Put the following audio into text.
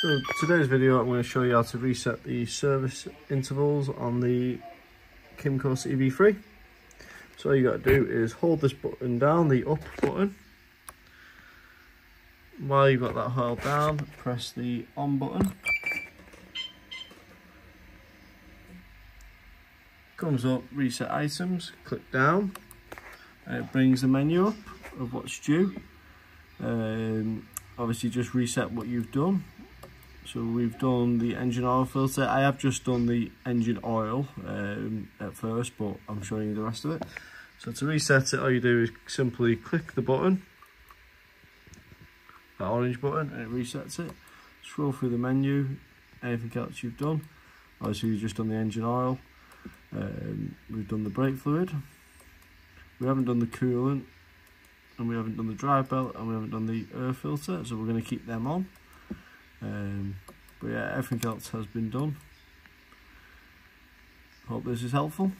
So today's video I'm going to show you how to reset the service intervals on the Kymco CV3. So all you got to do is hold this button down, the up button. While you've got that held down, press the on button. Comes up, reset items, click down. It brings the menu up of what's due. Um, obviously just reset what you've done so we've done the engine oil filter. I have just done the engine oil um, at first, but I'm showing you the rest of it. So to reset it, all you do is simply click the button, that orange button, and it resets it. Scroll through the menu, anything else you've done. Obviously you've just done the engine oil. Um, we've done the brake fluid. We haven't done the coolant, and we haven't done the drive belt, and we haven't done the air filter, so we're going to keep them on. Um, but yeah, everything else has been done. Hope this is helpful.